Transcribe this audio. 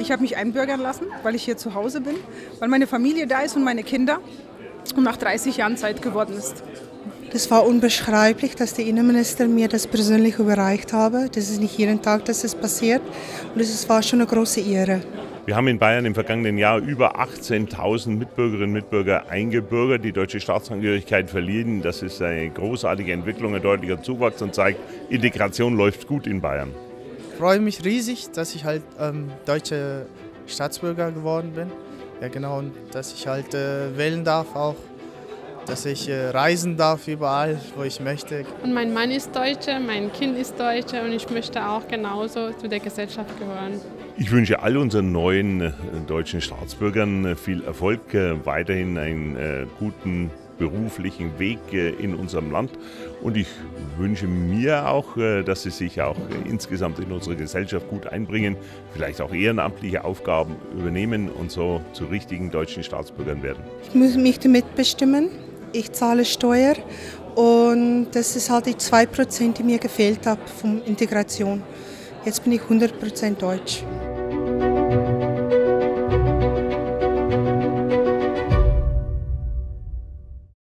Ich habe mich einbürgern lassen, weil ich hier zu Hause bin, weil meine Familie da ist und meine Kinder und nach 30 Jahren Zeit geworden ist. Das war unbeschreiblich, dass der Innenminister mir das persönlich überreicht habe. Das ist nicht jeden Tag, dass es passiert. Und es war schon eine große Ehre. Wir haben in Bayern im vergangenen Jahr über 18.000 Mitbürgerinnen und Mitbürger eingebürgert, die deutsche Staatsangehörigkeit verliehen. Das ist eine großartige Entwicklung, ein deutlicher Zuwachs und zeigt, Integration läuft gut in Bayern. Ich freue mich riesig, dass ich halt ähm, deutscher Staatsbürger geworden bin. Ja genau, und dass ich halt äh, wählen darf auch dass ich äh, reisen darf überall, wo ich möchte. Und mein Mann ist Deutscher, mein Kind ist Deutscher und ich möchte auch genauso zu der Gesellschaft gehören. Ich wünsche all unseren neuen äh, deutschen Staatsbürgern äh, viel Erfolg, weiterhin einen guten beruflichen Weg in unserem Land. Und ich wünsche mir auch, dass sie sich auch insgesamt in unsere Gesellschaft gut einbringen, vielleicht auch ehrenamtliche Aufgaben übernehmen und so zu richtigen deutschen Staatsbürgern werden. Ich möchte mitbestimmen ich zahle Steuer und das ist halt die 2%, die mir gefehlt haben von Integration. Jetzt bin ich 100% deutsch.